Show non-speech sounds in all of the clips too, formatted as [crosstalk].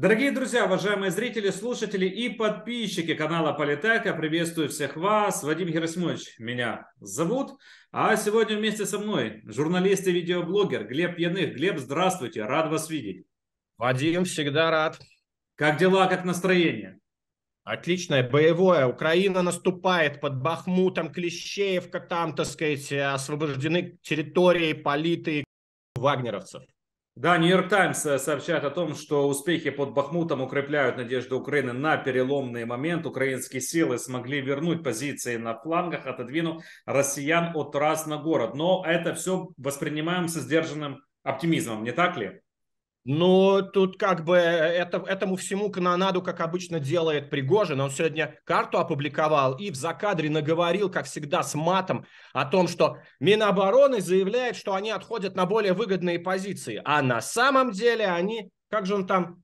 Дорогие друзья, уважаемые зрители, слушатели и подписчики канала Политека, приветствую всех вас. Вадим Герасимович меня зовут. А сегодня вместе со мной журналист и видеоблогер Глеб Яных. Глеб, здравствуйте, рад вас видеть. Вадим, всегда рад. Как дела, как настроение? Отличное, боевое. Украина наступает под Бахмутом, Клещеевка, там, так сказать, освобождены территории, политы вагнеровцев. Да, Нью-Йорк Таймс э, сообщает о том, что успехи под Бахмутом укрепляют надежду Украины на переломный момент. Украинские силы смогли вернуть позиции на флангах, отодвинув россиян от трасс на город. Но это все воспринимаем со сдержанным оптимизмом, не так ли? Ну, тут как бы это, этому всему канонаду, как обычно делает Пригожин. Он сегодня карту опубликовал и в закадре наговорил, как всегда, с матом о том, что Минобороны заявляет, что они отходят на более выгодные позиции. А на самом деле они, как же он там,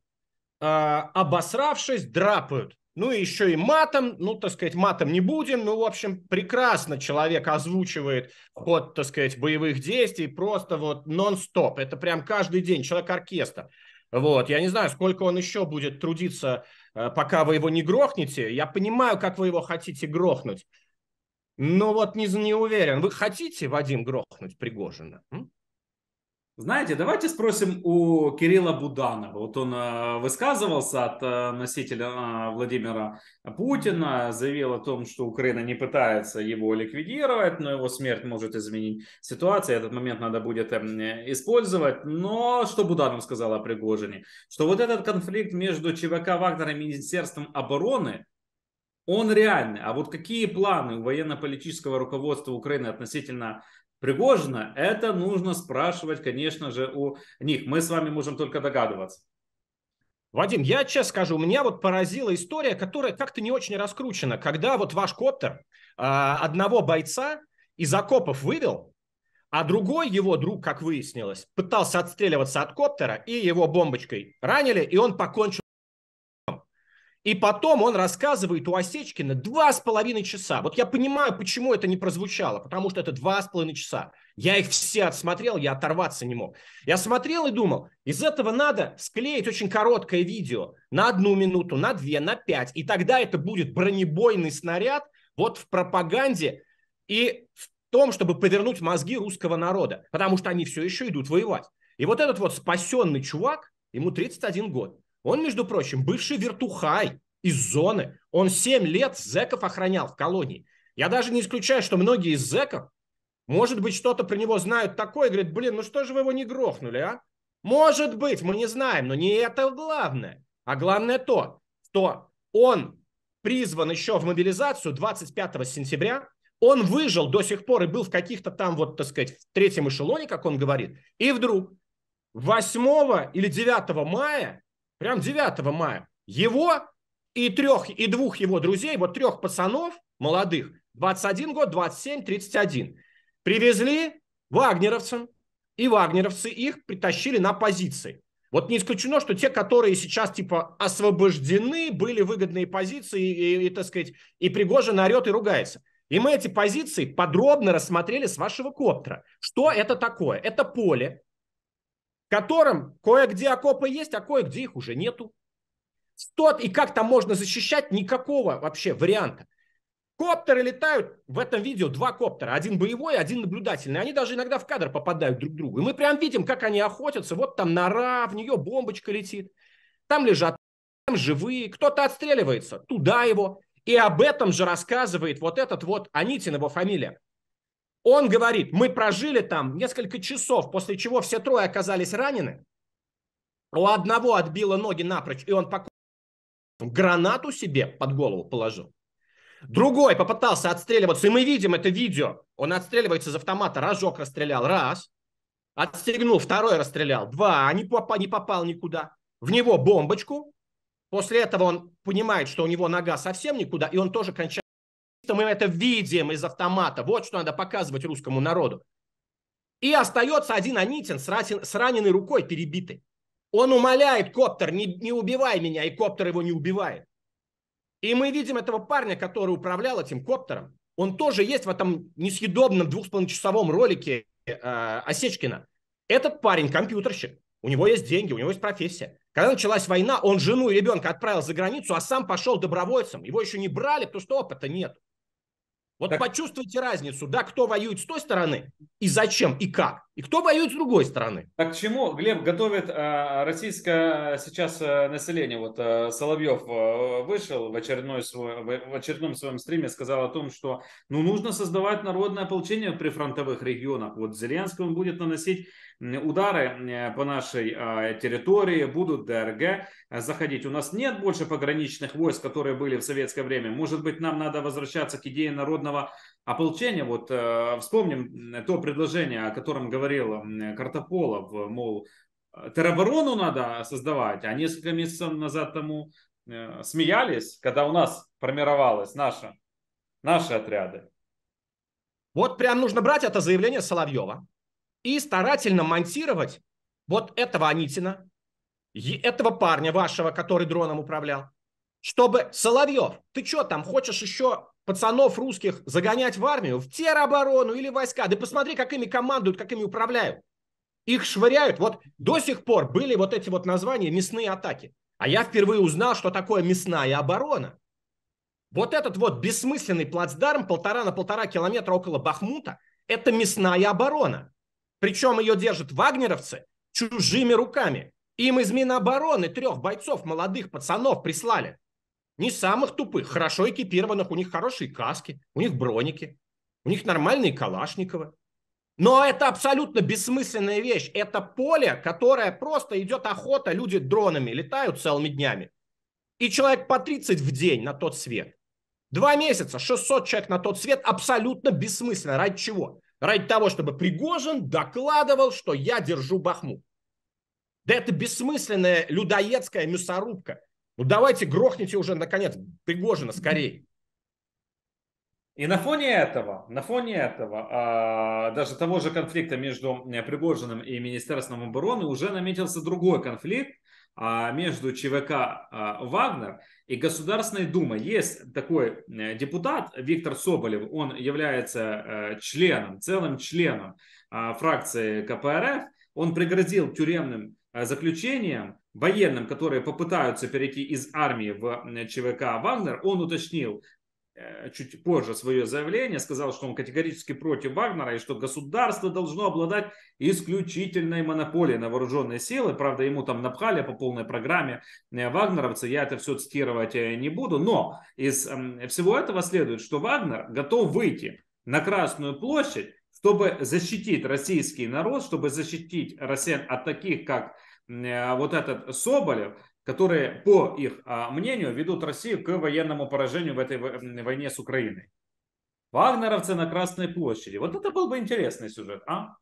э, обосравшись, драпают. Ну и еще и матом, ну, так сказать, матом не будем. Ну, в общем, прекрасно человек озвучивает ход, так сказать, боевых действий, просто вот нон-стоп. Это прям каждый день, человек-оркестр. Вот, я не знаю, сколько он еще будет трудиться, э, пока вы его не грохнете. Я понимаю, как вы его хотите грохнуть. Но вот не, не уверен. Вы хотите, Вадим, грохнуть Пригожина? М? Знаете, давайте спросим у Кирилла Буданова. Вот он э, высказывался от э, носителя э, Владимира Путина, заявил о том, что Украина не пытается его ликвидировать, но его смерть может изменить ситуацию. Этот момент надо будет эм, использовать. Но что Буданов сказал о Пригожине? Что вот этот конфликт между ЧВК Вагнера и Министерством обороны, он реальный. А вот какие планы у военно-политического руководства Украины относительно Пригожина, это нужно спрашивать, конечно же, у них. Мы с вами можем только догадываться. Вадим, я честно скажу, меня вот поразила история, которая как-то не очень раскручена. Когда вот ваш коптер а, одного бойца из окопов вывел, а другой его друг, как выяснилось, пытался отстреливаться от коптера, и его бомбочкой ранили, и он покончил и потом он рассказывает у Осечкина два с половиной часа. Вот я понимаю, почему это не прозвучало, потому что это два с половиной часа. Я их все отсмотрел, я оторваться не мог. Я смотрел и думал, из этого надо склеить очень короткое видео на одну минуту, на две, на пять. И тогда это будет бронебойный снаряд вот в пропаганде и в том, чтобы повернуть мозги русского народа. Потому что они все еще идут воевать. И вот этот вот спасенный чувак, ему 31 год, он, между прочим, бывший вертухай из зоны. Он 7 лет зеков охранял в колонии. Я даже не исключаю, что многие из зеков, может быть, что-то про него знают такое, говорят, блин, ну что же вы его не грохнули, а? Может быть, мы не знаем, но не это главное. А главное то, что он призван еще в мобилизацию 25 сентября, он выжил до сих пор и был в каких-то там, вот, так сказать, в третьем эшелоне, как он говорит, и вдруг 8 или 9 мая прям 9 мая, его и трех, и двух его друзей, вот трех пацанов молодых, 21 год, 27, 31, привезли вагнеровцам, и вагнеровцы их притащили на позиции. Вот не исключено, что те, которые сейчас типа освобождены, были выгодные позиции, и, и, так сказать, и Пригожин орет и ругается. И мы эти позиции подробно рассмотрели с вашего коптера. Что это такое? Это поле, которым кое-где окопы есть, а кое-где их уже нету. Тот и как там можно защищать, никакого вообще варианта. Коптеры летают, в этом видео два коптера, один боевой, один наблюдательный. Они даже иногда в кадр попадают друг к другу. И мы прям видим, как они охотятся. Вот там нора, в нее бомбочка летит. Там лежат там живые, кто-то отстреливается, туда его. И об этом же рассказывает вот этот вот Анитин, его фамилия. Он говорит, мы прожили там несколько часов, после чего все трое оказались ранены. У одного отбило ноги напрочь, и он покойно гранату себе под голову положил. Другой попытался отстреливаться, и мы видим это видео. Он отстреливается из автомата, рожок расстрелял, раз. Отстегнул, второй расстрелял, два, не попал, не попал никуда. В него бомбочку. После этого он понимает, что у него нога совсем никуда, и он тоже кончает мы это видим из автомата. Вот что надо показывать русскому народу. И остается один Анитин с, ратин, с раненой рукой перебитый. Он умоляет коптер, не, не убивай меня, и коптер его не убивает. И мы видим этого парня, который управлял этим коптером. Он тоже есть в этом несъедобном двухсполовинчасовом ролике э, Осечкина. Этот парень компьютерщик. У него есть деньги, у него есть профессия. Когда началась война, он жену и ребенка отправил за границу, а сам пошел добровольцем. Его еще не брали, потому что опыта нет. Вот так... почувствуйте разницу, да, кто воюет с той стороны и зачем, и как, и кто воюет с другой стороны. Так к чему, Глеб, готовит э, российское сейчас э, население? Вот э, Соловьев э, вышел в, очередной свой, в, в очередном своем стриме, сказал о том, что ну, нужно создавать народное ополчение при фронтовых регионах. Вот Зеленский он будет наносить удары э, по нашей э, территории, будут ДРГ э, заходить. У нас нет больше пограничных войск, которые были в советское время. Может быть, нам надо возвращаться к идее народного ополчения. Вот вспомним то предложение, о котором говорил Картополов, мол, тероборону надо создавать, а несколько месяцев назад тому смеялись, когда у нас формировалась наша, наши отряды. Вот прям нужно брать это заявление Соловьева, и старательно монтировать вот этого Анитина, этого парня вашего, который дроном управлял, чтобы Соловьев, ты что там, хочешь еще пацанов русских загонять в армию, в тероборону или войска? Да посмотри, как ими командуют, как ими управляют. Их швыряют. Вот до сих пор были вот эти вот названия мясные атаки. А я впервые узнал, что такое мясная оборона. Вот этот вот бессмысленный плацдарм полтора на полтора километра около Бахмута – это мясная оборона. Причем ее держат вагнеровцы чужими руками. Им из Минобороны трех бойцов, молодых пацанов прислали. Не самых тупых, хорошо экипированных, у них хорошие каски, у них броники, у них нормальные калашниковы. Но это абсолютно бессмысленная вещь. Это поле, которое просто идет охота, люди дронами летают целыми днями. И человек по 30 в день на тот свет. Два месяца, 600 человек на тот свет абсолютно бессмысленно. Ради чего? Ради того, чтобы Пригожин докладывал, что я держу Бахмут. Да это бессмысленная людоедская мясорубка. Ну давайте грохните уже, наконец, Пригожина скорее. И на фоне этого, на фоне этого, а, даже того же конфликта между Пригожиным и Министерством обороны уже наметился другой конфликт между ЧВК а, «Вагнер» и Государственной Думой. Есть такой э, депутат Виктор Соболев, он является э, членом, целым членом а, фракции КПРФ. Он пригрозил тюремным э, заключением военным, которые попытаются перейти из армии в ЧВК «Вагнер». Он уточнил, чуть позже свое заявление, сказал, что он категорически против Вагнера и что государство должно обладать исключительной монополией на вооруженные силы. Правда, ему там напхали по полной программе э, вагнеровцы, я это все цитировать э, не буду, но из эм, всего этого следует, что Вагнер готов выйти на Красную площадь, чтобы защитить российский народ, чтобы защитить россиян от таких, как вот этот Соболев, которые, по их а, мнению, ведут Россию к военному поражению в этой войне с Украиной. Вагнеровцы на Красной площади. Вот это был бы интересный сюжет, а?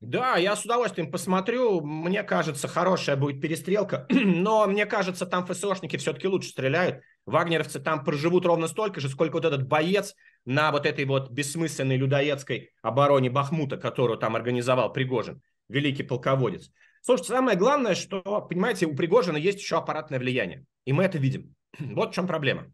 Да, я с удовольствием посмотрю. Мне кажется, хорошая будет перестрелка. [clears throat] Но мне кажется, там ФСОшники все-таки лучше стреляют. Вагнеровцы там проживут ровно столько же, сколько вот этот боец на вот этой вот бессмысленной людоедской обороне Бахмута, которую там организовал Пригожин, великий полководец. Слушайте, самое главное, что, понимаете, у Пригожина есть еще аппаратное влияние. И мы это видим. [clears throat] Вот в чем проблема.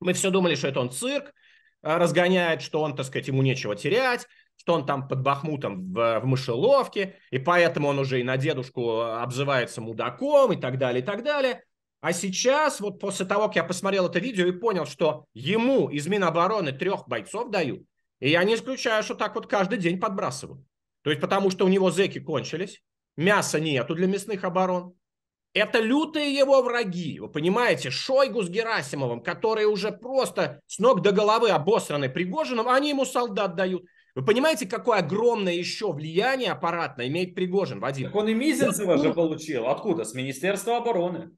Мы все думали, что это он цирк э, разгоняет, что он, так сказать, ему нечего терять, что он там под Бахмутом в, в мышеловке, и поэтому он уже и на дедушку обзывается мудаком и так далее, и так далее. А сейчас, вот после того, как я посмотрел это видео и понял, что ему из Минобороны трех бойцов дают, и я не исключаю, что так вот каждый день подбрасывают. То есть потому что у него зеки кончились, Мяса нету для мясных оборон. Это лютые его враги, вы понимаете, Шойгу с Герасимовым, которые уже просто с ног до головы обосраны Пригожином, они ему солдат дают. Вы понимаете, какое огромное еще влияние аппаратное имеет Пригожин, Вадим? Так он и Мизинцева же получил. Откуда? С Министерства обороны.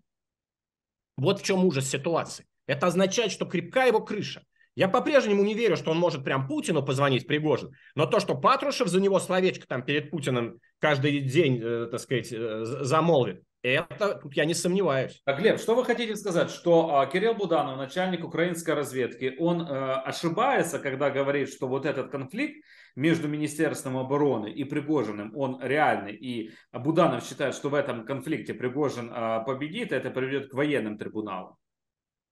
Вот в чем ужас ситуации. Это означает, что крепка его крыша. Я по-прежнему не верю, что он может прям Путину позвонить, Пригожин. Но то, что Патрушев за него словечко там перед Путиным каждый день, э, так сказать, э, замолвит, это тут я не сомневаюсь. А, Глеб, что вы хотите сказать, что а, Кирилл Буданов, начальник украинской разведки, он э, ошибается, когда говорит, что вот этот конфликт между Министерством обороны и Пригожиным, он реальный, и Буданов считает, что в этом конфликте Пригожин э, победит, и это приведет к военным трибуналам?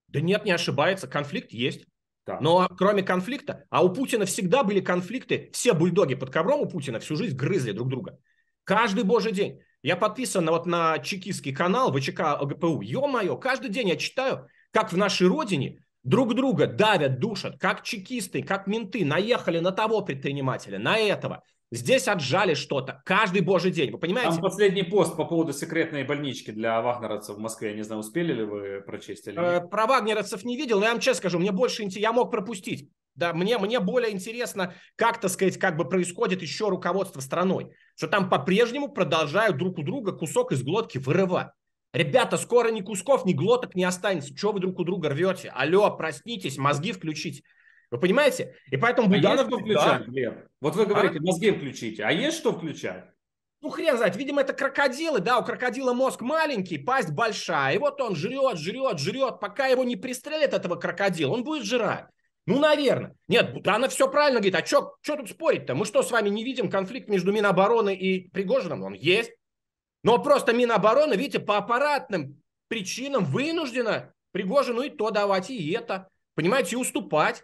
Да нет, не ошибается, конфликт есть. Да. Но кроме конфликта, а у Путина всегда были конфликты, все бульдоги под ковром у Путина всю жизнь грызли друг друга. Каждый божий день. Я подписан вот на чекистский канал ВЧК ЛГПУ. Ё-моё, каждый день я читаю, как в нашей родине друг друга давят, душат, как чекисты, как менты наехали на того предпринимателя, на этого. Здесь отжали что-то каждый божий день, вы понимаете? Там последний пост по поводу секретной больнички для вагнеровцев в Москве. Я не знаю, успели ли вы прочесть или нет? Э, про вагнеровцев не видел, но я вам честно скажу, мне больше интересно, я мог пропустить. Да, мне, мне более интересно, как, так сказать, как бы происходит еще руководство страной. Что там по-прежнему продолжают друг у друга кусок из глотки вырывать. Ребята, скоро ни кусков, ни глоток не останется. Чего вы друг у друга рвете? Алло, проснитесь, мозги включите. Вы понимаете? И поэтому Буданов... А есть что включать, Глеб? Вот вы говорите, а? мозги включите. А есть что включать? Ну, хрен знает. Видимо, это крокодилы, да, у крокодила мозг маленький, пасть большая. И вот он жрет, жрет, жрет, пока его не пристрелят, этого крокодила, он будет жрать. Ну, наверное. Нет, Буданов все правильно говорит. А что тут спорить-то? Мы что, с вами не видим конфликт между Минобороны и Пригожиным? Он есть. Но просто Минобороны, видите, по аппаратным причинам вынуждена Пригожину и то давать, и это. Понимаете, и уступать.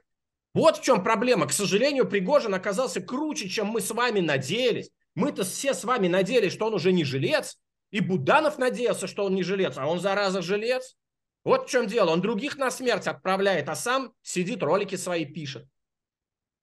Вот в чем проблема. К сожалению, Пригожин оказался круче, чем мы с вами надеялись. Мы-то все с вами надеялись, что он уже не жилец. И Буданов надеялся, что он не жилец, а он, зараза, жилец. Вот в чем дело. Он других на смерть отправляет, а сам сидит, ролики свои пишет.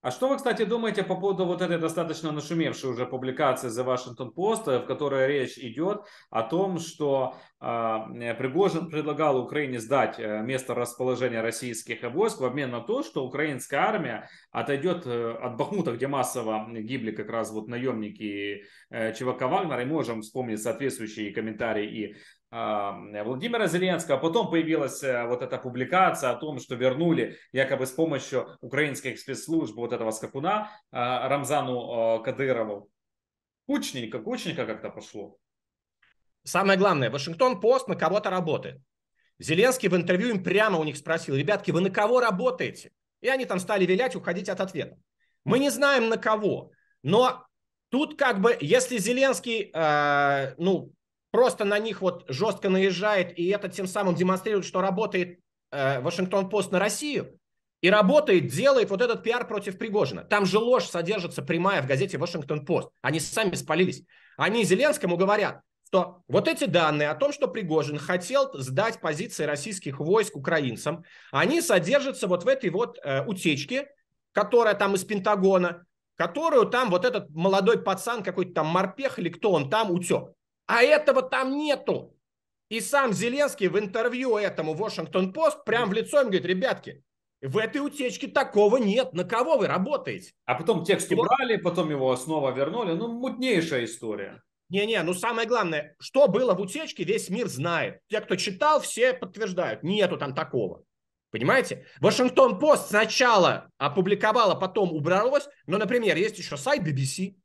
А что вы, кстати, думаете по поводу вот этой достаточно нашумевшей уже публикации The Washington Post, в которой речь идет о том, что э, Пригожин предлагал Украине сдать э, место расположения российских войск в обмен на то, что украинская армия отойдет э, от Бахмута, где массово гибли как раз вот наемники э, ЧВК Вагнера, и можем вспомнить соответствующие комментарии и Владимира Зеленского. А потом появилась э, вот эта публикация о том, что вернули якобы с помощью украинских спецслужб вот этого скакуна а, Рамзану Кадырову. Кучненько, кучненько как-то пошло. Самое главное, Вашингтон-Пост на кого-то работает. Зеленский в интервью им прямо у них спросил, ребятки, вы на кого работаете? И они там стали вилять, уходить от ответа. Мы не знаем на кого, но тут как бы, если Зеленский, э, ну, просто на них вот жестко наезжает, и это тем самым демонстрирует, что работает э, Вашингтон-Пост на Россию, и работает, делает вот этот пиар против Пригожина. Там же ложь содержится прямая в газете Вашингтон-Пост. Они сами спалились. Они Зеленскому говорят, что вот эти данные о том, что Пригожин хотел сдать позиции российских войск украинцам, они содержатся вот в этой вот э, утечке, которая там из Пентагона, которую там вот этот молодой пацан, какой-то там морпех или кто он там утек. А этого там нету. И сам Зеленский в интервью этому Washington-Post прям в лицо им говорит, ребятки, в этой утечке такого нет. На кого вы работаете? А потом текст убрали, потом его снова вернули. Ну, мутнейшая история. Не-не, ну самое главное, что было в утечке, весь мир знает. Те, кто читал, все подтверждают. Нету там такого. Понимаете? Вашингтон-Пост сначала опубликовала, потом убралась. Но, например, есть еще сайт BBC,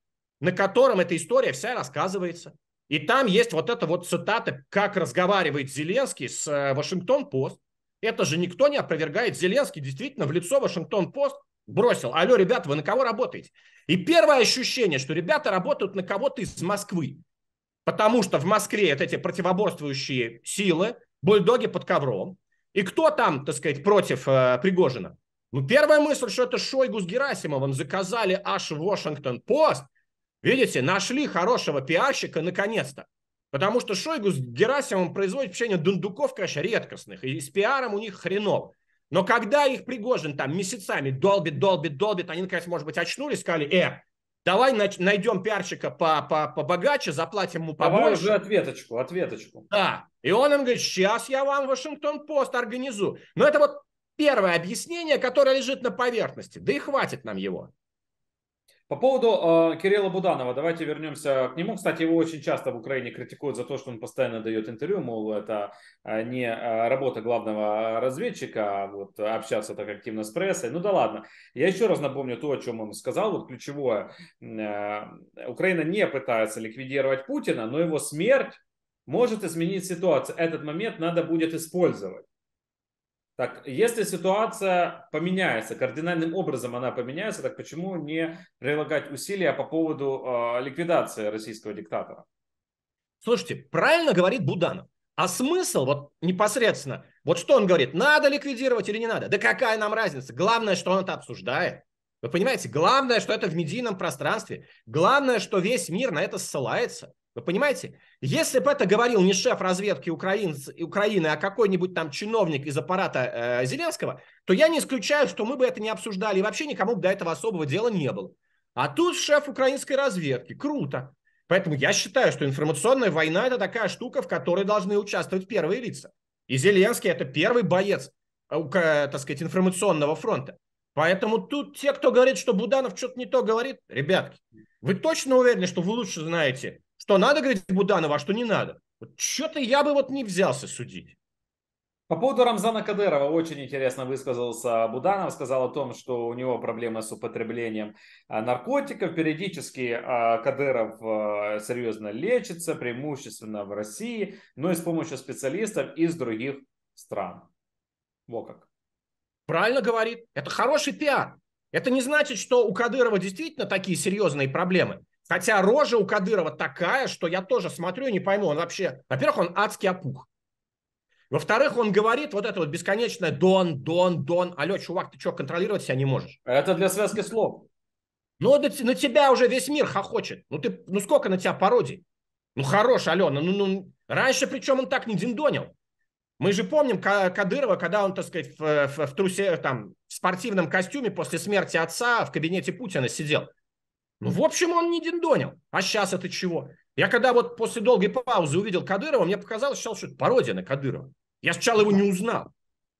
на котором эта история вся рассказывается. И там есть вот эта вот цитата, как разговаривает Зеленский с э, Вашингтон-Пост. Это же никто не опровергает. Зеленский действительно в лицо Вашингтон-Пост бросил. Алло, ребята, вы на кого работаете? И первое ощущение, что ребята работают на кого-то из Москвы. Потому что в Москве это эти противоборствующие силы, бульдоги под ковром. И кто там, так сказать, против э, Пригожина? Ну, первая мысль, что это Шойгу с Герасимовым заказали аж в Вашингтон-Пост, Видите, нашли хорошего пиарщика наконец-то. Потому что Шойгу с Герасимовым производит впечатление дундуков, конечно, редкостных. И с пиаром у них хреново. Но когда их Пригожин там месяцами долбит, долбит, долбит, они, наконец, может быть, очнулись, сказали, э, давай найдем пиарщика по, по, побогаче, заплатим ему побольше. Давай уже ответочку, ответочку. Да. И он им говорит, сейчас я вам Вашингтон-Пост организую. Но это вот первое объяснение, которое лежит на поверхности. Да и хватит нам его. По поводу э, Кирилла Буданова, давайте вернемся к нему. Кстати, его очень часто в Украине критикуют за то, что он постоянно дает интервью, мол, это э, не э, работа главного разведчика, а вот общаться так активно с прессой. Ну да ладно. Я еще раз напомню то, о чем он сказал. Вот ключевое. Э, Украина не пытается ликвидировать Путина, но его смерть может изменить ситуацию. Этот момент надо будет использовать. Так, если ситуация поменяется, кардинальным образом она поменяется, так почему не прилагать усилия по поводу э, ликвидации российского диктатора? Слушайте, правильно говорит Буданов. А смысл, вот непосредственно, вот что он говорит, надо ликвидировать или не надо? Да какая нам разница? Главное, что он это обсуждает. Вы понимаете, главное, что это в медийном пространстве. Главное, что весь мир на это ссылается. Вы понимаете? Если бы это говорил не шеф разведки Украины, Украины а какой-нибудь там чиновник из аппарата э, Зеленского, то я не исключаю, что мы бы это не обсуждали, и вообще никому бы до этого особого дела не было. А тут шеф украинской разведки. Круто. Поэтому я считаю, что информационная война – это такая штука, в которой должны участвовать первые лица. И Зеленский – это первый боец, э, так сказать, информационного фронта. Поэтому тут те, кто говорит, что Буданов что-то не то говорит, ребятки, вы точно уверены, что вы лучше знаете, что надо говорить Буданова, а что не надо? Вот что-то я бы вот не взялся судить. По поводу Рамзана Кадырова очень интересно высказался Буданов, сказал о том, что у него проблемы с употреблением а, наркотиков. Периодически а, Кадыров а, серьезно лечится, преимущественно в России, но и с помощью специалистов из других стран. Во как. Правильно говорит. Это хороший пиар. Это не значит, что у Кадырова действительно такие серьезные проблемы. Хотя рожа у Кадырова такая, что я тоже смотрю и не пойму. Он вообще, во-первых, он адский опух. Во-вторых, он говорит вот это вот бесконечное «дон, дон, дон». Алло, чувак, ты что, контролировать себя не можешь? Это для связки слов. Ну, на, тебя уже весь мир хохочет. Ну, ты, ну сколько на тебя пародий? Ну, хорош, Алена. Ну, ну, раньше, причем, он так не диндонил. Мы же помним Кадырова, когда он, так сказать, в, в, в трусе, там, в спортивном костюме после смерти отца в кабинете Путина сидел. Ну, в общем, он не диндонил. А сейчас это чего? Я когда вот после долгой паузы увидел Кадырова, мне показалось что это пародия на Кадырова. Я сначала его не узнал.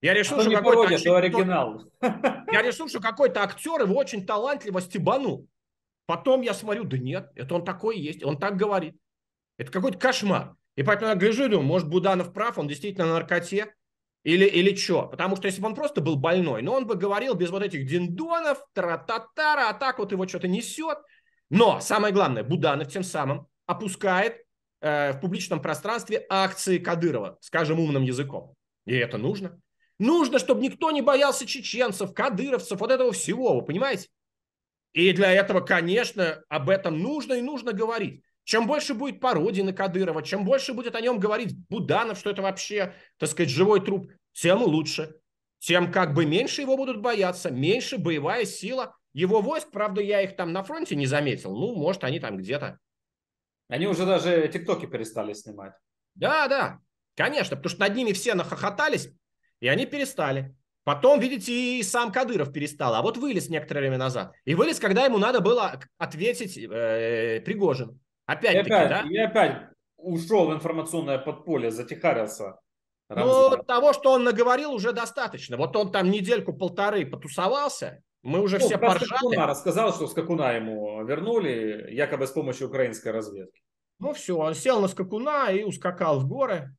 Я решил, что какой-то актер, оригинал. [laughs] Я решил, что какой-то актер его очень талантливо стебанул. Потом я смотрю, да нет, это он такой есть, он так говорит. Это какой-то кошмар. И поэтому я гляжу думаю, может, Буданов прав, он действительно на наркоте, или, или что? Потому что если бы он просто был больной, но он бы говорил без вот этих диндонов, тара-та-тара, а так вот его что-то несет. Но самое главное, Буданов тем самым опускает Э, в публичном пространстве акции Кадырова, скажем умным языком. И это нужно. Нужно, чтобы никто не боялся чеченцев, кадыровцев, вот этого всего, вы понимаете? И для этого, конечно, об этом нужно и нужно говорить. Чем больше будет пародий на Кадырова, чем больше будет о нем говорить Буданов, что это вообще, так сказать, живой труп, тем лучше. Тем как бы меньше его будут бояться, меньше боевая сила. Его войск, правда, я их там на фронте не заметил. Ну, может, они там где-то они уже даже тиктоки перестали снимать. Да, да, конечно, потому что над ними все нахохотались, и они перестали. Потом, видите, и сам Кадыров перестал, а вот вылез некоторое время назад. И вылез, когда ему надо было ответить э, Пригожин. Опять-таки, опять, да? И опять ушел в информационное подполье, затихарился. Ну, того, что он наговорил, уже достаточно. Вот он там недельку-полторы потусовался, мы уже ну, все поржали. Скакуна рассказал, что скакуна ему вернули, якобы с помощью украинской разведки. Ну все, он сел на скакуна и ускакал в горы.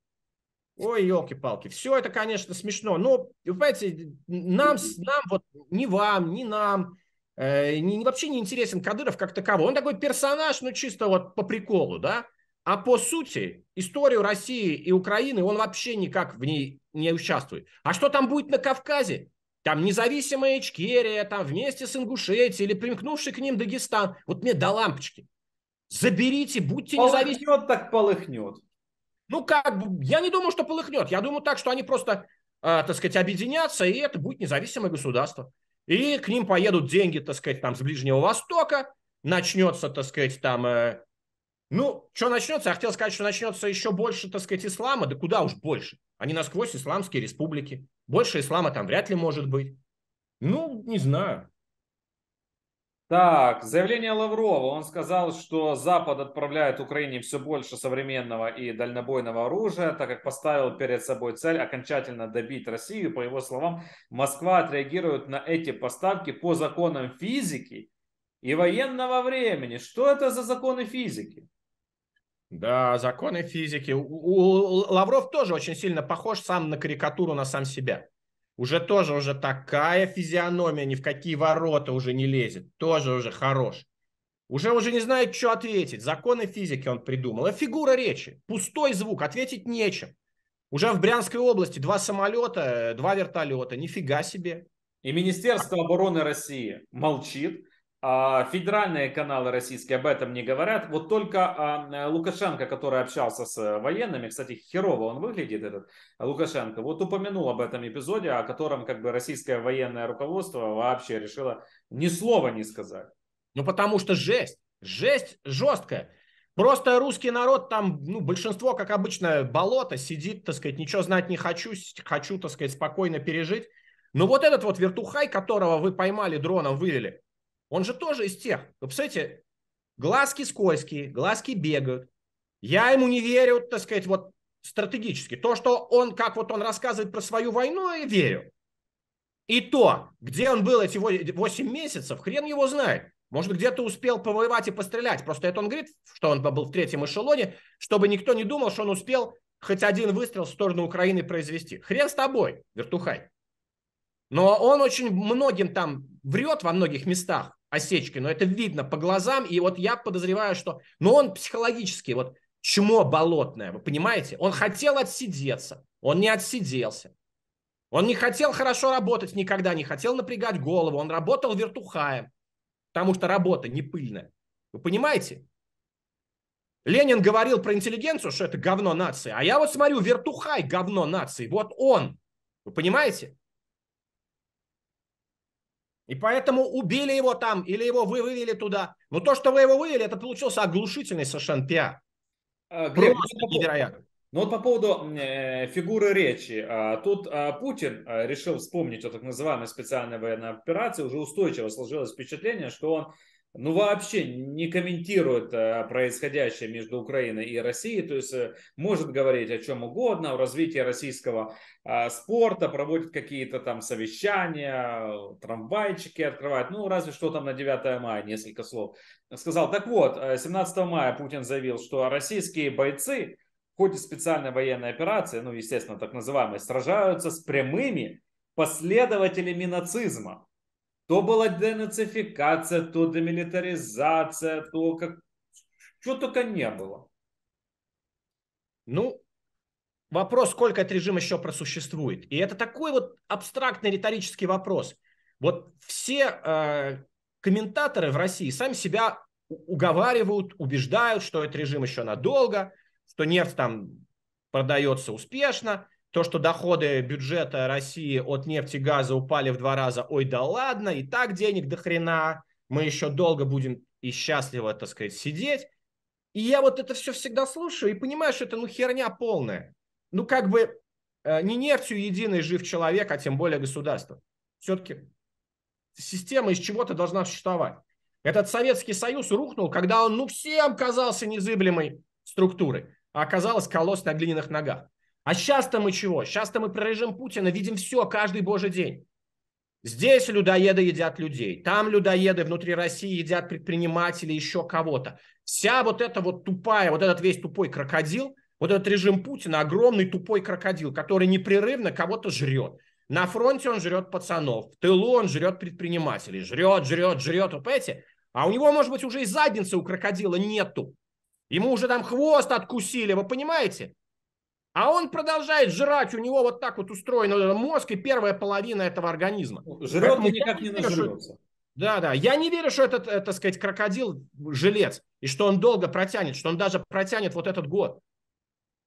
Ой, елки-палки. Все это, конечно, смешно. Но, вы понимаете, нам, нам вот, ни вам, ни нам, э, не, вообще не интересен Кадыров как таковой. Он такой персонаж, ну, чисто вот по приколу, да? А по сути, историю России и Украины он вообще никак в ней не участвует. А что там будет на Кавказе? Там независимая Ичкерия, там вместе с Ингушетией или примкнувший к ним Дагестан. Вот мне до лампочки. Заберите, будьте независимы. Полыхнет так полыхнет. Ну как, я не думаю, что полыхнет. Я думаю так, что они просто, э, так сказать, объединятся, и это будет независимое государство. И к ним поедут деньги, так сказать, там с Ближнего Востока, начнется, так сказать, там, э, ну, что начнется? Я хотел сказать, что начнется еще больше, так сказать, ислама, да куда уж больше. Они насквозь исламские республики. Больше ислама там вряд ли может быть. Ну, не знаю. Так, заявление Лаврова. Он сказал, что Запад отправляет Украине все больше современного и дальнобойного оружия, так как поставил перед собой цель окончательно добить Россию. По его словам, Москва отреагирует на эти поставки по законам физики и военного времени. Что это за законы физики? Да, законы физики. У, Лавров тоже очень сильно похож сам на карикатуру на сам себя. Уже тоже уже такая физиономия, ни в какие ворота уже не лезет. Тоже уже хорош. Уже уже не знает, что ответить. Законы физики он придумал. А фигура речи. Пустой звук. Ответить нечем. Уже в Брянской области два самолета, два вертолета. Нифига себе. И Министерство обороны России молчит. А, федеральные каналы российские об этом не говорят. Вот только а, Лукашенко, который общался с военными, кстати, херово он выглядит, этот Лукашенко, вот упомянул об этом эпизоде, о котором как бы российское военное руководство вообще решило ни слова не сказать. Ну, потому что жесть, жесть жесткая. Просто русский народ там, ну, большинство, как обычно, болото, сидит, так сказать, ничего знать не хочу, хочу, так сказать, спокойно пережить. Но вот этот вот вертухай, которого вы поймали дроном, вывели, он же тоже из тех. Вы представляете, глазки скользкие, глазки бегают. Я ему не верю, так сказать, вот стратегически. То, что он, как вот он рассказывает про свою войну, я верю. И то, где он был эти 8 месяцев, хрен его знает. Может, где-то успел повоевать и пострелять. Просто это он говорит, что он был в третьем эшелоне, чтобы никто не думал, что он успел хоть один выстрел в сторону Украины произвести. Хрен с тобой, вертухай. Но он очень многим там врет во многих местах осечки, но это видно по глазам, и вот я подозреваю, что... Но он психологически, вот чмо болотное, вы понимаете? Он хотел отсидеться, он не отсиделся. Он не хотел хорошо работать никогда, не хотел напрягать голову, он работал вертухаем потому что работа не пыльная. Вы понимаете? Ленин говорил про интеллигенцию, что это говно нации, а я вот смотрю, вертухай говно нации, вот он. Вы понимаете? И поэтому убили его там или его вы вывели туда. Но то, что вы его вывели, это получился оглушительный совершенно пиар. А, Просто ну, невероятно. Ну вот по поводу э, фигуры речи. А, тут а, Путин а, решил вспомнить о так называемой специальной военной операции. Уже устойчиво сложилось впечатление, что он ну, вообще не комментирует а, происходящее между Украиной и Россией, то есть а, может говорить о чем угодно, о развитии российского а, спорта, проводит какие-то там совещания, трамвайчики открывает, ну, разве что там на 9 мая несколько слов сказал. Так вот, 17 мая Путин заявил, что российские бойцы в ходе специальной военной операции, ну, естественно, так называемой, сражаются с прямыми последователями нацизма. То была денацификация, то демилитаризация, то как... Что только не было. Ну, вопрос, сколько этот режим еще просуществует. И это такой вот абстрактный риторический вопрос. Вот все э, комментаторы в России сами себя уговаривают, убеждают, что этот режим еще надолго, что нефть там продается успешно, то, что доходы бюджета России от нефти и газа упали в два раза, ой, да ладно, и так денег до хрена, мы еще долго будем и счастливо, так сказать, сидеть. И я вот это все всегда слушаю и понимаю, что это ну херня полная. Ну как бы э, не нефтью единый жив человек, а тем более государство. Все-таки система из чего-то должна существовать. Этот Советский Союз рухнул, когда он ну всем казался незыблемой структурой а оказалось колосс на глиняных ногах. А сейчас-то мы чего? Сейчас-то мы про режим Путина видим все каждый божий день. Здесь людоеды едят людей, там людоеды внутри России едят предпринимателей, еще кого-то. Вся вот эта вот тупая, вот этот весь тупой крокодил, вот этот режим Путина, огромный тупой крокодил, который непрерывно кого-то жрет. На фронте он жрет пацанов, в тылу он жрет предпринимателей, жрет, жрет, жрет, вы понимаете? А у него, может быть, уже и задницы у крокодила нету. Ему уже там хвост откусили, вы понимаете? А он продолжает жрать, у него вот так вот устроен мозг и первая половина этого организма. Ну, жрет и никак не нажрется. Да, да. Я не верю, что этот, это, так сказать, крокодил жилец, и что он долго протянет, что он даже протянет вот этот год.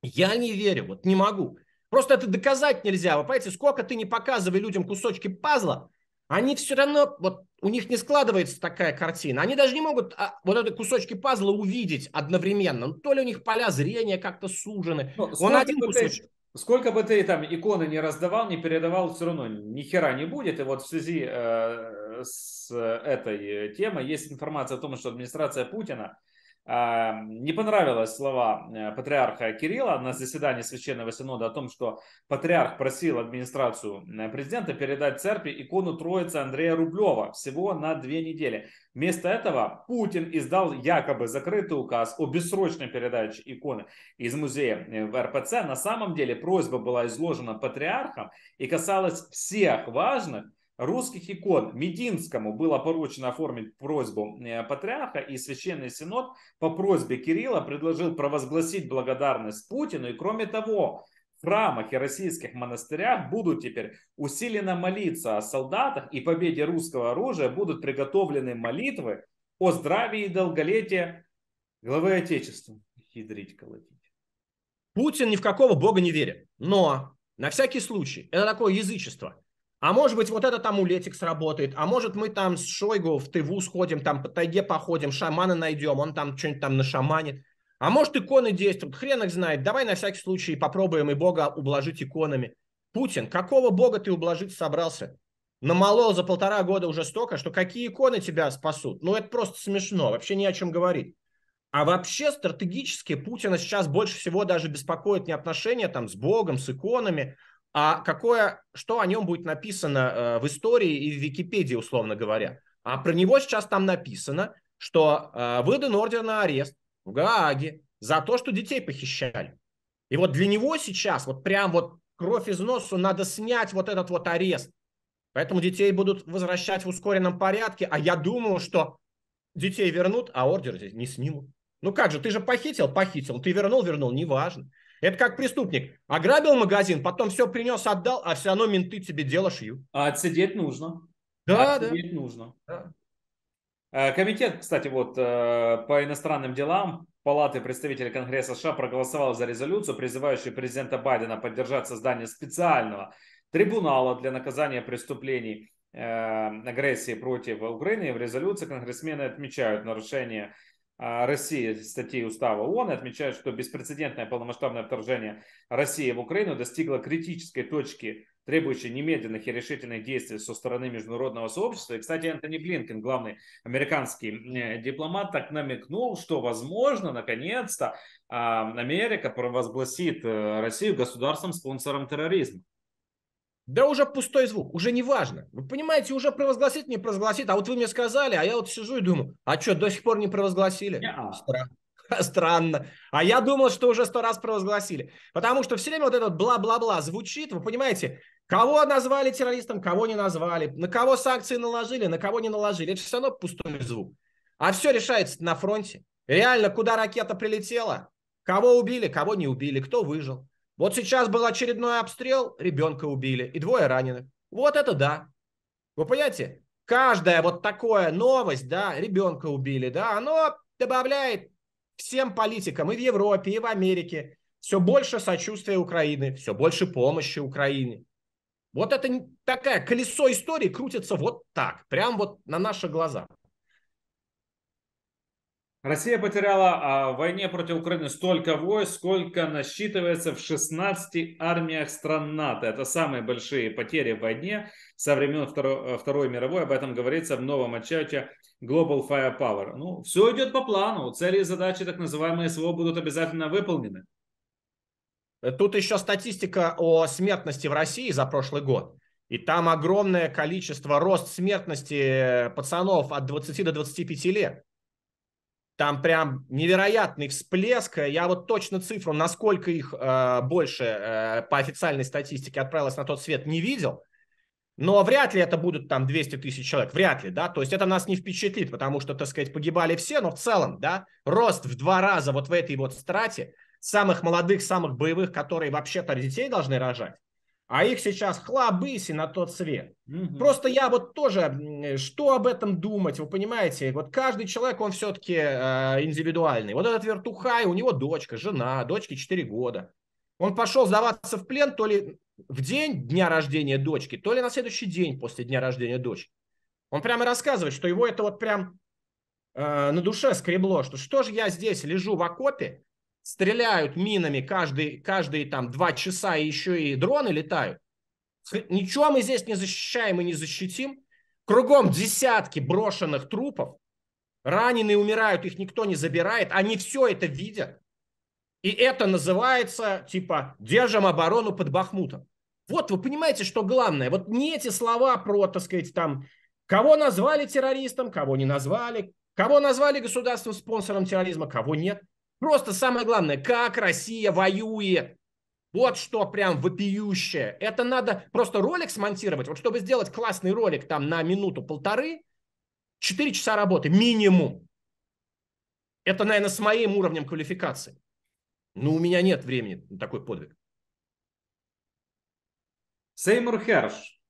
Я не верю, вот не могу. Просто это доказать нельзя. Вы понимаете, сколько ты не показывай людям кусочки пазла, они все равно, вот у них не складывается такая картина. Они даже не могут а, вот эти кусочки пазла увидеть одновременно. Ну, то ли у них поля зрения как-то сужены. Ну, Он один кусочек. Ты, сколько бы ты там иконы не раздавал, не передавал, все равно ни хера не будет. И вот в связи э, с этой темой есть информация о том, что администрация Путина не понравилось слова э, патриарха Кирилла на заседании Священного Синода о том, что патриарх просил администрацию э, президента передать церкви икону Троицы Андрея Рублева всего на две недели. Вместо этого Путин издал якобы закрытый указ о бессрочной передаче иконы из музея э, в РПЦ. На самом деле просьба была изложена патриархом и касалась всех важных русских икон Мединскому было поручено оформить просьбу э, патриарха, и Священный Синод по просьбе Кирилла предложил провозгласить благодарность Путину. И кроме того, в храмах и российских монастырях будут теперь усиленно молиться о солдатах и победе русского оружия, будут приготовлены молитвы о здравии и долголетии главы Отечества. Хитрить, колотить. Путин ни в какого бога не верит. Но на всякий случай, это такое язычество – а может быть, вот этот амулетик сработает. А может, мы там с Шойгу в Тыву сходим, там по тайге походим, шамана найдем, он там что-нибудь там на шамане. А может, иконы действуют, хрен их знает. Давай на всякий случай попробуем и Бога ублажить иконами. Путин, какого Бога ты ублажить собрался? Намолол за полтора года уже столько, что какие иконы тебя спасут? Ну, это просто смешно, вообще ни о чем говорить. А вообще стратегически Путина сейчас больше всего даже беспокоит не отношения там с Богом, с иконами, а какое, что о нем будет написано э, в истории и в Википедии, условно говоря. А про него сейчас там написано, что э, выдан ордер на арест в Гааге за то, что детей похищали. И вот для него сейчас вот прям вот кровь из носу надо снять вот этот вот арест. Поэтому детей будут возвращать в ускоренном порядке, а я думаю, что детей вернут, а ордер здесь не снимут. Ну как же, ты же похитил, похитил, ты вернул, вернул, неважно. Это как преступник. Ограбил магазин, потом все принес, отдал, а все равно менты тебе дело шьют. А отсидеть нужно. Да, отсидеть да. нужно. Да. Э, комитет, кстати, вот э, по иностранным делам Палаты представителей Конгресса США проголосовал за резолюцию, призывающую президента Байдена поддержать создание специального трибунала для наказания преступлений э, агрессии против Украины. В резолюции конгрессмены отмечают нарушение России статьи устава ООН отмечают, что беспрецедентное полномасштабное вторжение России в Украину достигло критической точки требующий немедленных и решительных действий со стороны международного сообщества. И, кстати, Антони Блинкен, главный американский э, дипломат, так намекнул, что, возможно, наконец-то а, Америка провозгласит э, Россию государством-спонсором терроризма. Да уже пустой звук, уже не важно. Вы понимаете, уже провозгласит, не провозгласит. А вот вы мне сказали, а я вот сижу и думаю, а что, до сих пор не провозгласили? Странно. [laughs] Странно. А я думал, что уже сто раз провозгласили. Потому что все время вот этот бла-бла-бла звучит, вы понимаете, Кого назвали террористом, кого не назвали, на кого санкции наложили, на кого не наложили. Это все равно пустой звук. А все решается на фронте. Реально, куда ракета прилетела, кого убили, кого не убили, кто выжил. Вот сейчас был очередной обстрел, ребенка убили и двое раненых. Вот это да. Вы понимаете? Каждая вот такая новость, да, ребенка убили, да, оно добавляет всем политикам и в Европе, и в Америке все больше сочувствия Украины, все больше помощи Украине. Вот это такая колесо истории крутится вот так, прям вот на наших глазах. Россия потеряла а, в войне против Украины столько войск, сколько насчитывается в 16 армиях стран НАТО. Это самые большие потери в войне со времен Второй, э, Второй мировой. Об этом говорится в новом отчете Global Firepower. Ну, все идет по плану. Цели и задачи так называемые СВО будут обязательно выполнены. Тут еще статистика о смертности в России за прошлый год. И там огромное количество, рост смертности пацанов от 20 до 25 лет. Там прям невероятный всплеск. Я вот точно цифру, насколько их э, больше э, по официальной статистике отправилось на тот свет, не видел. Но вряд ли это будут там 200 тысяч человек, вряд ли, да, то есть это нас не впечатлит, потому что, так сказать, погибали все, но в целом, да, рост в два раза вот в этой вот страте – самых молодых, самых боевых, которые вообще-то детей должны рожать, а их сейчас хлобыси на тот свет. Угу. Просто я вот тоже, что об этом думать, вы понимаете, вот каждый человек, он все-таки э, индивидуальный. Вот этот вертухай, у него дочка, жена, дочке 4 года. Он пошел сдаваться в плен то ли в день дня рождения дочки, то ли на следующий день после дня рождения дочки. Он прямо рассказывает, что его это вот прям э, на душе скребло, что что же я здесь лежу в окопе, стреляют минами каждые, каждые там два часа, и еще и дроны летают. Ничего мы здесь не защищаем и не защитим. Кругом десятки брошенных трупов. Раненые умирают, их никто не забирает. Они все это видят. И это называется, типа, держим оборону под Бахмутом. Вот вы понимаете, что главное? Вот не эти слова про, так сказать, там, кого назвали террористом, кого не назвали, кого назвали государственным спонсором терроризма, кого нет. Просто самое главное, как Россия воюет. Вот что прям вопиющее. Это надо просто ролик смонтировать. Вот чтобы сделать классный ролик там на минуту-полторы, 4 часа работы минимум. Это, наверное, с моим уровнем квалификации. Но у меня нет времени на такой подвиг. Сеймур Херш,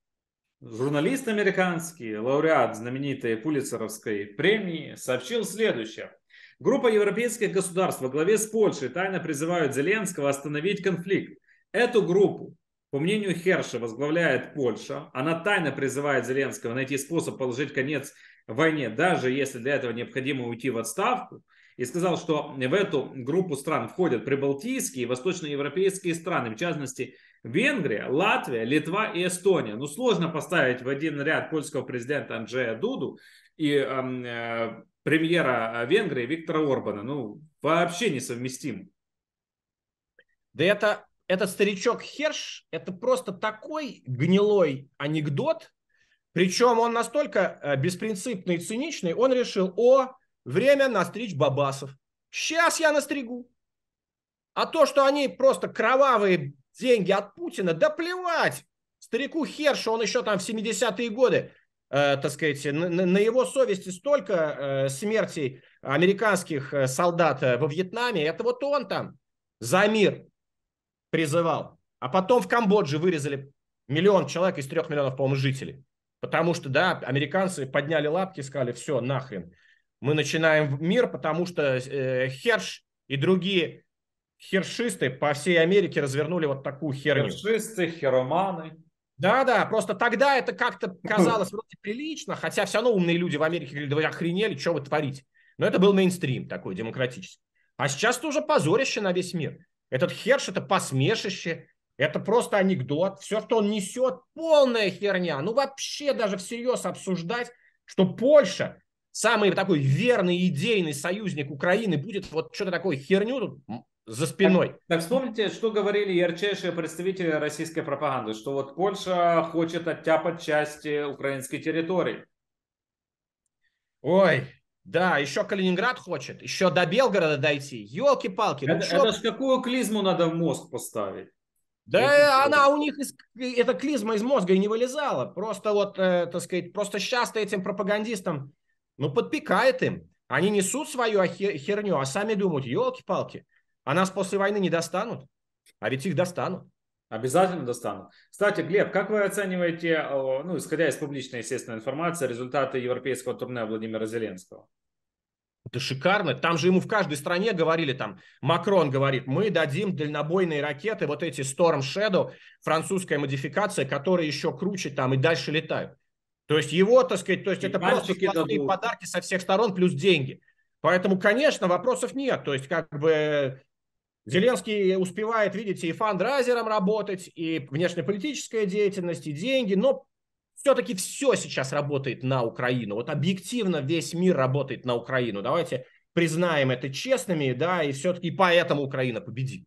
журналист американский, лауреат знаменитой Пулицеровской премии, сообщил следующее. Группа европейских государств во главе с Польшей тайно призывают Зеленского остановить конфликт. Эту группу, по мнению Херша, возглавляет Польша. Она тайно призывает Зеленского найти способ положить конец войне, даже если для этого необходимо уйти в отставку. и сказал, что в эту группу стран входят прибалтийские и восточноевропейские страны, в частности Венгрия, Латвия, Литва и Эстония. Ну, сложно поставить в один ряд польского президента Анджея Дуду и э, премьера Венгрии Виктора Орбана. Ну, вообще несовместим. Да это, этот старичок Херш, это просто такой гнилой анекдот, причем он настолько э, беспринципный и циничный, он решил, о, время настричь бабасов. Сейчас я настригу. А то, что они просто кровавые деньги от Путина, да плевать. Старику Хершу, он еще там в 70-е годы, так сказать, на, его совести столько э, смертей американских э, солдат э, во Вьетнаме. Это вот он там за мир призывал. А потом в Камбодже вырезали миллион человек из трех миллионов, по-моему, жителей. Потому что, да, американцы подняли лапки и сказали, все, нахрен. Мы начинаем мир, потому что э, Херш и другие хершисты по всей Америке развернули вот такую херню. Хершисты, хероманы. Да-да, просто тогда это как-то казалось вроде прилично, хотя все равно умные люди в Америке говорили, да вы охренели, что вы творите. Но это был мейнстрим такой демократический. А сейчас это уже позорище на весь мир. Этот Херш – это посмешище, это просто анекдот. Все, что он несет, полная херня. Ну вообще даже всерьез обсуждать, что Польша, самый такой верный идейный союзник Украины, будет вот что-то такое херню тут за спиной. Так, так вспомните, что говорили ярчайшие представители российской пропаганды, что вот Польша хочет оттяпать части украинской территории. Ой, да, еще Калининград хочет, еще до Белгорода дойти. Елки-палки. Ну это, это ж какую клизму надо в мозг поставить? Да Я она у них, из, эта клизма из мозга и не вылезала. Просто вот, э, так сказать, просто сейчас этим пропагандистам, ну, подпекает им. Они несут свою херню, а сами думают, елки-палки, а нас после войны не достанут. А ведь их достанут. Обязательно достанут. Кстати, Глеб, как вы оцениваете, ну, исходя из публичной, естественно, информации, результаты европейского турне Владимира Зеленского? Это шикарно. Там же ему в каждой стране говорили, там, Макрон говорит, мы дадим дальнобойные ракеты, вот эти Storm Shadow, французская модификация, которые еще круче там и дальше летают. То есть его, так сказать, то есть и это просто подарки со всех сторон плюс деньги. Поэтому, конечно, вопросов нет. То есть, как бы Зеленский успевает, видите, и фандрайзером работать, и внешнеполитическая деятельность, и деньги, но все-таки все сейчас работает на Украину. Вот объективно весь мир работает на Украину. Давайте признаем это честными, да, и все-таки поэтому Украина победит.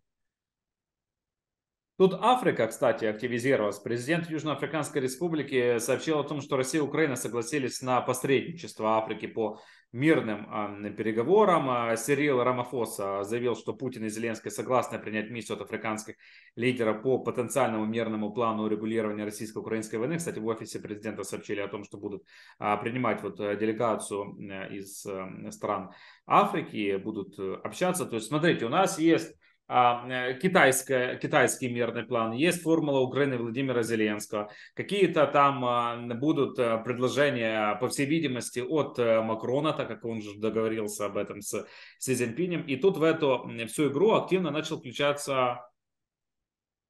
Тут Африка, кстати, активизировалась. Президент Южноафриканской Республики сообщил о том, что Россия и Украина согласились на посредничество Африки по мирным переговорам. А Сирил Рамафоса заявил, что Путин и Зеленский согласны принять миссию от африканских лидеров по потенциальному мирному плану урегулирования российско-украинской войны. Кстати, в офисе президента сообщили о том, что будут а, принимать вот э, делегацию э, из э, стран Африки, будут общаться. То есть, смотрите, у нас есть а, э, китайская, китайский мирный план, есть формула Украины Владимира Зеленского, какие-то там а, будут э, предложения, по всей видимости, от э, Макрона, так как он же договорился об этом с Си Цзиньпинем, и тут в эту всю игру активно начал включаться,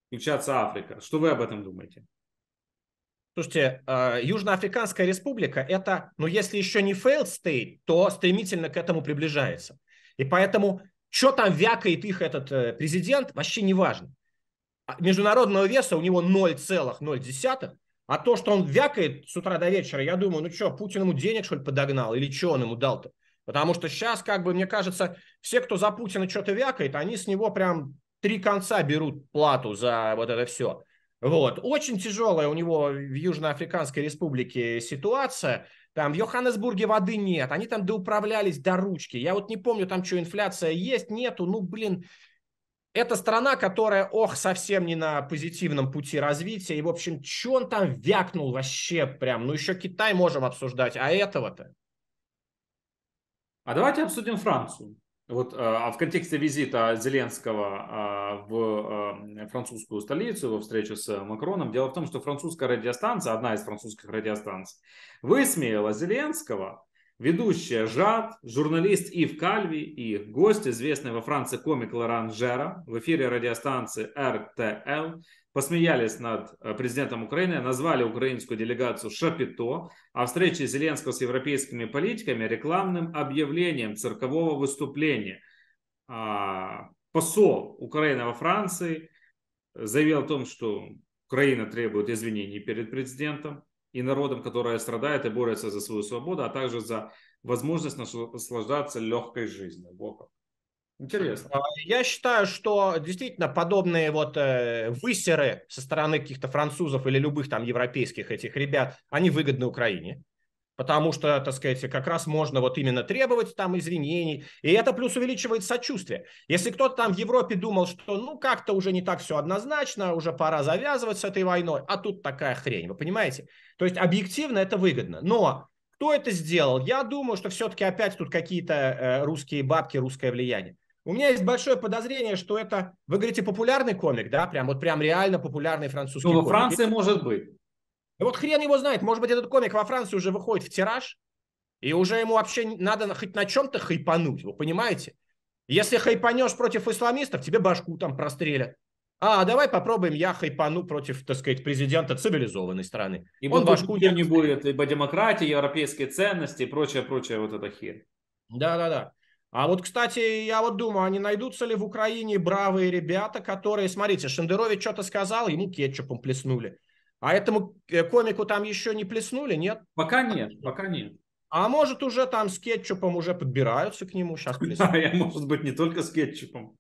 включаться Африка. Что вы об этом думаете? Слушайте, Южноафриканская республика это, ну если еще не failed state, то стремительно к этому приближается. И поэтому что там вякает их этот э, президент, вообще не важно. А международного веса у него 0,0. А то, что он вякает с утра до вечера, я думаю, ну что, Путин ему денег, что ли, подогнал? Или что он ему дал-то? Потому что сейчас, как бы, мне кажется, все, кто за Путина что-то вякает, они с него прям три конца берут плату за вот это все. Вот. Очень тяжелая у него в Южноафриканской республике ситуация. Там в Йоханнесбурге воды нет, они там доуправлялись до ручки. Я вот не помню, там что, инфляция есть, нету. Ну, блин, это страна, которая, ох, совсем не на позитивном пути развития. И, в общем, что он там вякнул вообще прям? Ну, еще Китай можем обсуждать, а этого-то? А давайте обсудим Францию. Вот а в контексте визита Зеленского а, в французскую столицу, во встречу с Макроном, дело в том, что французская радиостанция, одна из французских радиостанций, высмеяла Зеленского ведущая Жад, журналист Ив Кальви и гость, известный во Франции комик Лоран Жера. В эфире радиостанции РТЛ посмеялись над э, президентом Украины, назвали украинскую делегацию Шапито, а встречи Зеленского с европейскими политиками рекламным объявлением циркового выступления. А, посол Украины во Франции заявил о том, что Украина требует извинений перед президентом и народом, который страдает и борется за свою свободу, а также за возможность наслаждаться легкой жизнью. Вот Интересно. А, я считаю, что действительно подобные вот э, высеры со стороны каких-то французов или любых там европейских этих ребят, они выгодны Украине. Потому что, так сказать, как раз можно вот именно требовать там извинений. И это плюс увеличивает сочувствие. Если кто-то там в Европе думал, что ну как-то уже не так все однозначно, уже пора завязывать с этой войной, а тут такая хрень, вы понимаете? То есть объективно это выгодно. Но кто это сделал? Я думаю, что все-таки опять тут какие-то э, русские бабки, русское влияние. У меня есть большое подозрение, что это, вы говорите, популярный комик, да, прям вот прям реально популярный французский ну, комик. во Франции может быть. И вот хрен его знает, может быть, этот комик во Франции уже выходит в тираж, и уже ему вообще надо хоть на чем-то хайпануть, вы понимаете? Если хайпанешь против исламистов, тебе башку там прострелят. А, давай попробуем я хайпану против, так сказать, президента цивилизованной страны. И Он башку не будет, ибо демократия, европейские ценности и прочее, прочее вот это хер. Да-да-да. А вот, кстати, я вот думаю, они найдутся ли в Украине бравые ребята, которые, смотрите, Шендерович что-то сказал, ему кетчупом плеснули. А этому э, комику там еще не плеснули, нет? Пока нет, пока нет. А может уже там с кетчупом уже подбираются к нему сейчас плеснуть? [laughs] Может быть не только с кетчупом.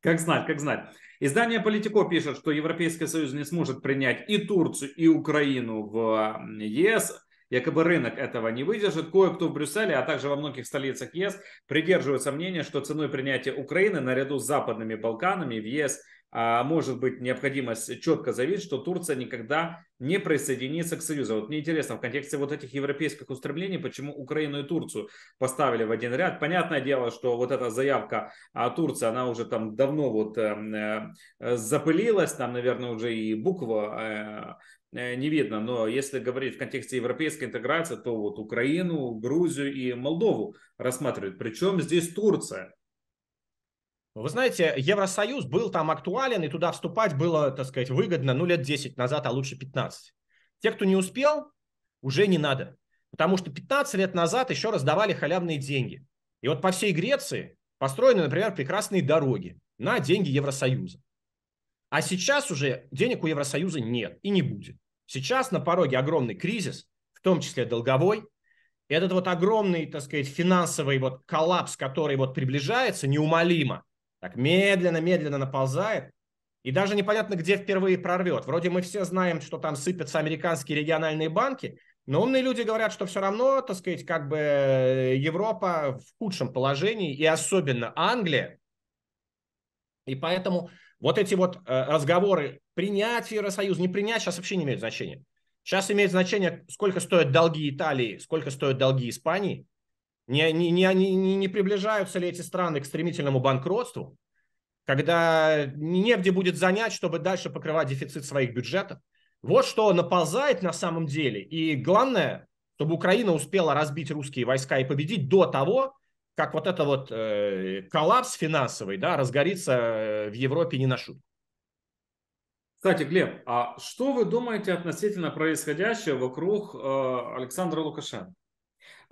Как знать, как знать. Издание Политико пишет, что Европейский Союз не сможет принять и Турцию, и Украину в ЕС Якобы рынок этого не выдержит. Кое-кто в Брюсселе, а также во многих столицах ЕС придерживаются мнения, что ценой принятия Украины наряду с Западными Балканами в ЕС может быть необходимость четко заявить, что Турция никогда не присоединится к Союзу. Вот мне интересно, в контексте вот этих европейских устремлений, почему Украину и Турцию поставили в один ряд. Понятное дело, что вот эта заявка а, Турции, она уже там давно вот э, э, запылилась, там, наверное, уже и буква э, Э, не видно. Но если говорить в контексте европейской интеграции, то вот Украину, Грузию и Молдову рассматривают. Причем здесь Турция. Вы знаете, Евросоюз был там актуален, и туда вступать было, так сказать, выгодно, ну, лет 10 назад, а лучше 15. Те, кто не успел, уже не надо. Потому что 15 лет назад еще раздавали халявные деньги. И вот по всей Греции построены, например, прекрасные дороги на деньги Евросоюза. А сейчас уже денег у Евросоюза нет и не будет. Сейчас на пороге огромный кризис, в том числе долговой. Этот вот огромный, так сказать, финансовый вот коллапс, который вот приближается неумолимо, так медленно-медленно наползает, и даже непонятно, где впервые прорвет. Вроде мы все знаем, что там сыпятся американские региональные банки, но умные люди говорят, что все равно, так сказать, как бы Европа в худшем положении, и особенно Англия. И поэтому вот эти вот э, разговоры принять Евросоюз, не принять, сейчас вообще не имеет значения. Сейчас имеет значение, сколько стоят долги Италии, сколько стоят долги Испании. Не, не, не, не, не приближаются ли эти страны к стремительному банкротству, когда негде будет занять, чтобы дальше покрывать дефицит своих бюджетов. Вот что наползает на самом деле. И главное, чтобы Украина успела разбить русские войска и победить до того, как вот это вот э, коллапс финансовый, да, разгорится э, в Европе не на шутку. Кстати, Глеб, а что вы думаете относительно происходящего вокруг э, Александра Лукашенко?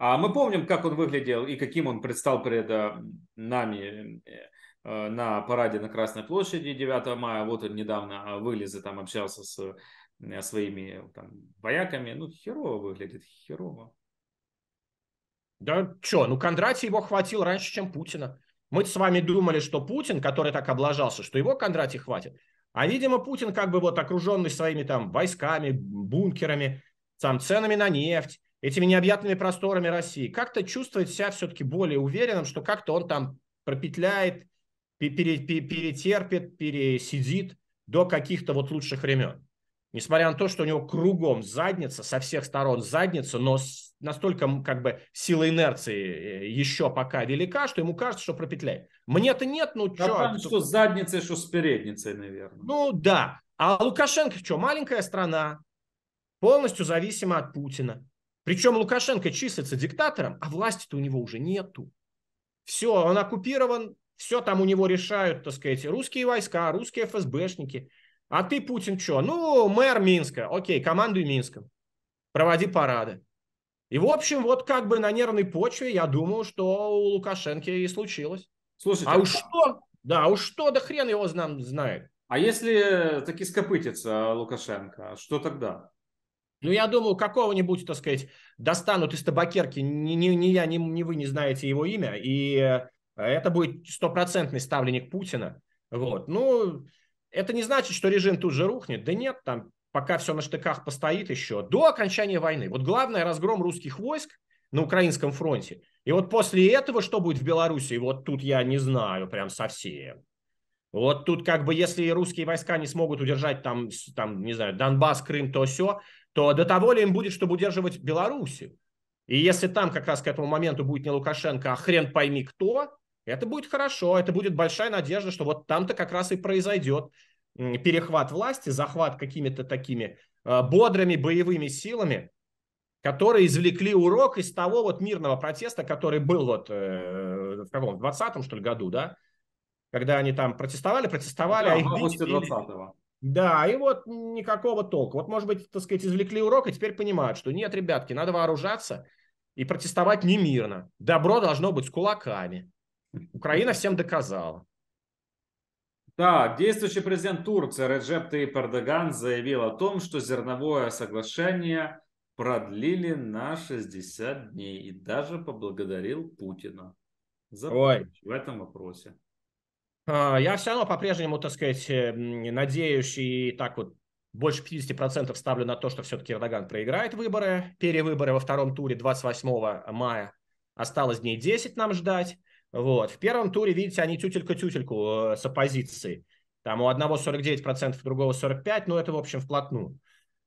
А мы помним, как он выглядел и каким он предстал перед э, нами э, на параде на Красной площади 9 мая. Вот он недавно вылез и там общался с э, своими там, бояками. Ну, херово выглядит, херово. Да что, ну Кондратий его хватил раньше, чем Путина. Мы с вами думали, что Путин, который так облажался, что его Кондратий хватит. А, видимо, Путин как бы вот окруженный своими там войсками, бункерами, там, ценами на нефть, этими необъятными просторами России, как-то чувствует себя все-таки более уверенным, что как-то он там пропетляет, перетерпит, пересидит до каких-то вот лучших времен несмотря на то, что у него кругом задница, со всех сторон задница, но настолько как бы сила инерции э, еще пока велика, что ему кажется, что пропетляет. Мне-то нет, ну что? Там что с задницей, что с передницей, наверное. Ну да. А Лукашенко что, маленькая страна, полностью зависима от Путина. Причем Лукашенко числится диктатором, а власти-то у него уже нету. Все, он оккупирован, все там у него решают, так сказать, русские войска, русские ФСБшники. А ты, Путин, что? Ну, мэр Минска. Окей, командуй Минском. Проводи парады. И, в общем, вот как бы на нервной почве, я думаю, что у Лукашенко и случилось. Слушайте, а уж что? Да, уж что, да хрен его знает. А если таки скопытится Лукашенко, что тогда? Ну, я думаю, какого-нибудь, так сказать, достанут из табакерки, ни, ни, ни я, ни, ни вы не знаете его имя, и э, это будет стопроцентный ставленник Путина. Вот. Ну, это не значит, что режим тут же рухнет. Да нет, там пока все на штыках постоит еще, до окончания войны. Вот главное разгром русских войск на украинском фронте. И вот после этого что будет в Беларуси, вот тут я не знаю прям совсем. Вот тут как бы, если русские войска не смогут удержать там, там не знаю, Донбасс, Крым, то все, то до того ли им будет, чтобы удерживать Белоруссию. И если там как раз к этому моменту будет не Лукашенко, а хрен пойми кто, это будет хорошо, это будет большая надежда, что вот там-то как раз и произойдет перехват власти, захват какими-то такими э, бодрыми боевыми силами, которые извлекли урок из того вот мирного протеста, который был вот э, в каком, в 20 что ли, году, да, когда они там протестовали, протестовали, да, а их в августе 20-го. Да, и вот никакого толка. Вот, может быть, так сказать, извлекли урок и теперь понимают, что нет, ребятки, надо вооружаться и протестовать не мирно. Добро должно быть с кулаками. Украина всем доказала. Так, действующий президент Турции Реджеп Таyyip Эрдоган заявил о том, что зерновое соглашение продлили на 60 дней и даже поблагодарил Путина за помощь в этом вопросе. А, я все равно по-прежнему, так сказать, э, надеюсь и так вот больше 50% ставлю на то, что все-таки Эрдоган проиграет выборы, перевыборы во втором туре 28 мая. Осталось дней 10 нам ждать. Вот. В первом туре, видите, они тютелька-тютельку э, с оппозицией. Там у одного 49%, у другого 45%, ну это, в общем, вплотную.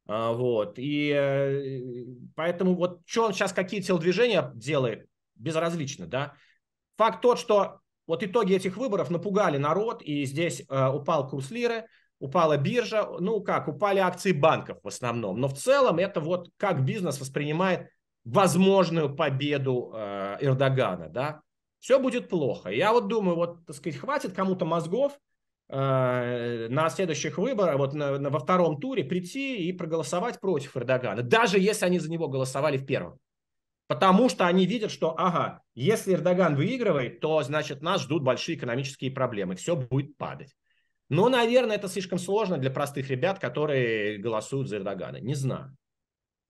А, вот. И э, поэтому вот что он сейчас, какие телодвижения делает, безразлично, да. Факт тот, что вот итоги этих выборов напугали народ, и здесь э, упал курс лиры, упала биржа, ну как, упали акции банков в основном. Но в целом это вот как бизнес воспринимает возможную победу э, Эрдогана, да все будет плохо. Я вот думаю, вот, так сказать, хватит кому-то мозгов э, на следующих выборах, вот на, на, во втором туре прийти и проголосовать против Эрдогана, даже если они за него голосовали в первом. Потому что они видят, что, ага, если Эрдоган выигрывает, то, значит, нас ждут большие экономические проблемы, все будет падать. Но, наверное, это слишком сложно для простых ребят, которые голосуют за Эрдогана. Не знаю.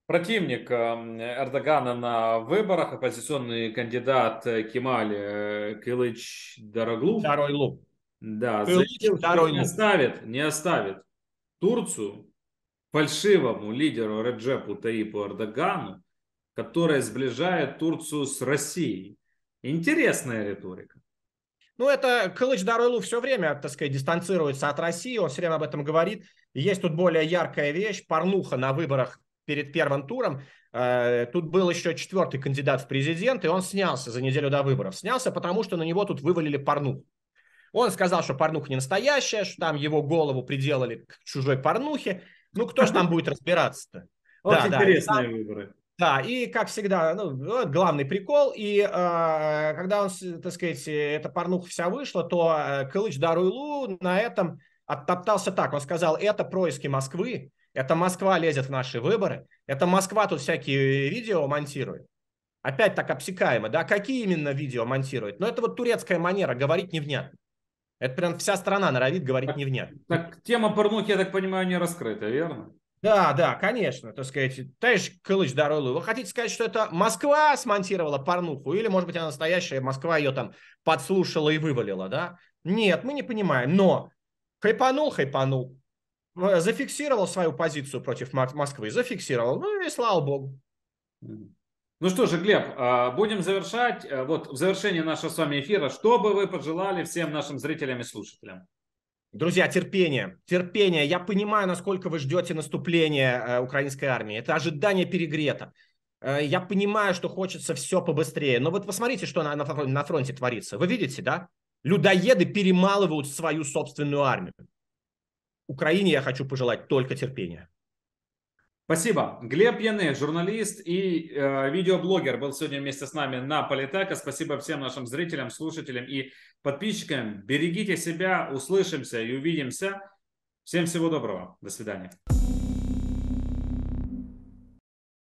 Противник эм, Эрдогана на выборах, оппозиционный кандидат э, Кемаль э, Кылыч Дороглу. Дороглу. Да, заявил, что не оставит, не оставит Турцию фальшивому лидеру Реджепу Таипу Эрдогану, который сближает Турцию с Россией. Интересная риторика. Ну, это Кылыч Даройлу все время, так сказать, дистанцируется от России, он все время об этом говорит. Есть тут более яркая вещь, порнуха на выборах перед первым туром. Э, тут был еще четвертый кандидат в президенты, и он снялся за неделю до выборов. Снялся, потому что на него тут вывалили порнуху. Он сказал, что порнуха не настоящая, что там его голову приделали к чужой порнухе. Ну, кто же там будет разбираться-то? Очень да, интересные да, выборы. Да, и как всегда, ну, главный прикол, и э, когда он, так сказать, эта порнуха вся вышла, то э, Кылыч Даруйлу на этом оттоптался так, он сказал, это происки Москвы, это Москва лезет в наши выборы. Это Москва тут всякие видео монтирует. Опять так обсекаемо, да? Какие именно видео монтирует? Но это вот турецкая манера говорить невнятно. Это прям вся страна норовит говорить невнятно. Так тема порнухи, я так понимаю, не раскрыта, верно? Да, да, конечно, так сказать, товарищ Кылыч Даройлу, вы хотите сказать, что это Москва смонтировала порнуху, или, может быть, она настоящая, Москва ее там подслушала и вывалила, да? Нет, мы не понимаем, но хайпанул, хайпанул, Э, зафиксировал свою позицию против Москвы, зафиксировал, ну и слава богу. Ну что же, Глеб, а, будем завершать. Э, вот в завершении нашего с вами эфира, что бы вы пожелали всем нашим зрителям и слушателям? Друзья, терпение, терпение. Я понимаю, насколько вы ждете наступления э, украинской армии. Это ожидание перегрето. Я понимаю, что хочется все побыстрее. Но вот посмотрите, что на, на фронте творится. Вы видите, да? Людоеды перемалывают свою собственную армию. Украине я хочу пожелать только терпения. Спасибо. Глеб Яны, журналист и э, видеоблогер, был сегодня вместе с нами на Политека. Спасибо всем нашим зрителям, слушателям и подписчикам. Берегите себя, услышимся и увидимся. Всем всего доброго. До свидания.